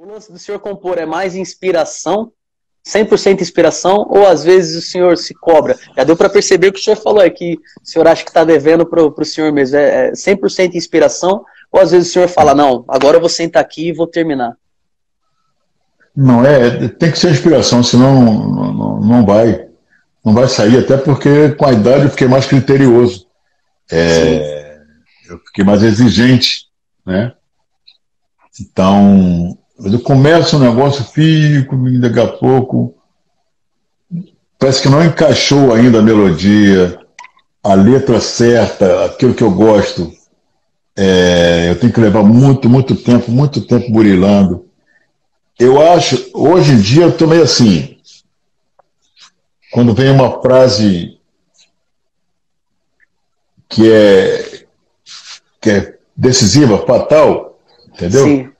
O lance do senhor compor é mais inspiração, 100% inspiração, ou às vezes o senhor se cobra? Já deu para perceber o que o senhor falou é que o senhor acha que está devendo para o senhor mesmo. É 100% inspiração, ou às vezes o senhor fala, não, agora eu vou sentar aqui e vou terminar? Não, é, tem que ser inspiração, senão não, não, não vai. Não vai sair, até porque com a idade eu fiquei mais criterioso. É, eu fiquei mais exigente, né? Então, eu começo um negócio, fico, daqui a pouco. Parece que não encaixou ainda a melodia, a letra certa, aquilo que eu gosto. É, eu tenho que levar muito, muito tempo, muito tempo burilando. Eu acho, hoje em dia eu estou meio assim. Quando vem uma frase que é, que é decisiva, fatal, entendeu? Sim.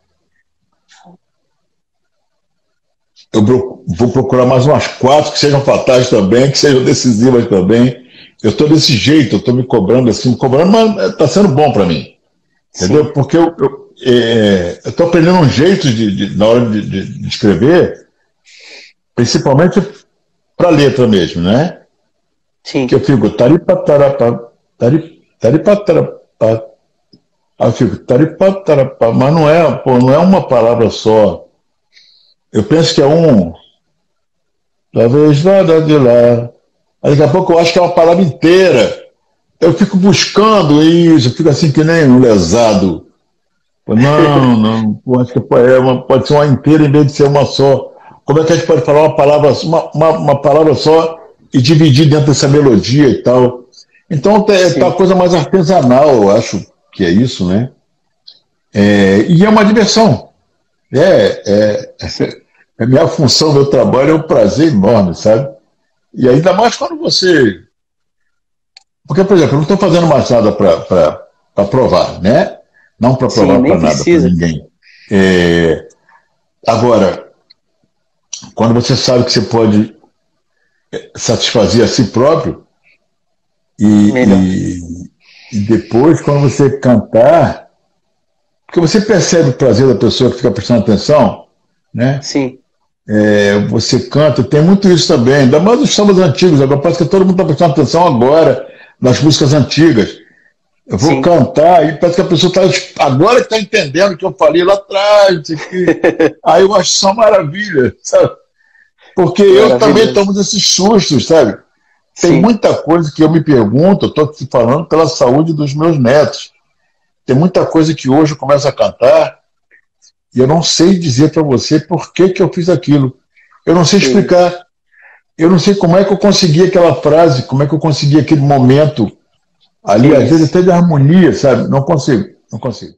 Eu vou procurar mais umas quatro que sejam fatais também, que sejam decisivas também. Eu estou desse jeito, eu estou me cobrando assim, me cobrando, mas está sendo bom para mim. Entendeu? Sim. Porque eu estou é, aprendendo um jeito de, de na hora de, de, de, escrever, principalmente para letra mesmo, né? Sim. Que eu fico taripatarapá, taripatarapá. Aí eu fico taripatarapá, mas não é, pô, não é uma palavra só. Eu penso que é um. Talvez nada de lá. Aí daqui a pouco eu acho que é uma palavra inteira. Eu fico buscando isso, eu fico assim que nem um lesado. Não, não, eu acho que é uma, pode ser uma inteira em vez de ser uma só. Como é que a gente pode falar uma palavra, uma, uma, uma palavra só e dividir dentro dessa melodia e tal? Então é tá uma coisa mais artesanal, eu acho que é isso, né? É, e é uma diversão. É, é, é, minha função, meu trabalho é um prazer enorme, sabe? E ainda mais quando você. Porque, por exemplo, eu não estou fazendo mais nada para provar, né? Não para provar para nada, para ninguém. É... Agora, quando você sabe que você pode satisfazer a si próprio, e, e, e depois, quando você cantar, porque você percebe o prazer da pessoa que fica prestando atenção, né? Sim. É, você canta, tem muito isso também, ainda mais os sambas antigos, agora parece que todo mundo está prestando atenção agora nas músicas antigas. Eu vou Sim. cantar e parece que a pessoa está agora que está entendendo o que eu falei lá atrás. Aí eu acho só maravilha, sabe? Porque maravilha. eu também tomo esses sustos, sabe? Tem Sim. muita coisa que eu me pergunto, eu estou te falando pela saúde dos meus netos. Tem muita coisa que hoje eu começo a cantar e eu não sei dizer para você por que, que eu fiz aquilo. Eu não sei explicar. Eu não sei como é que eu consegui aquela frase, como é que eu consegui aquele momento ali, às vezes até de harmonia, sabe? Não consigo, não consigo.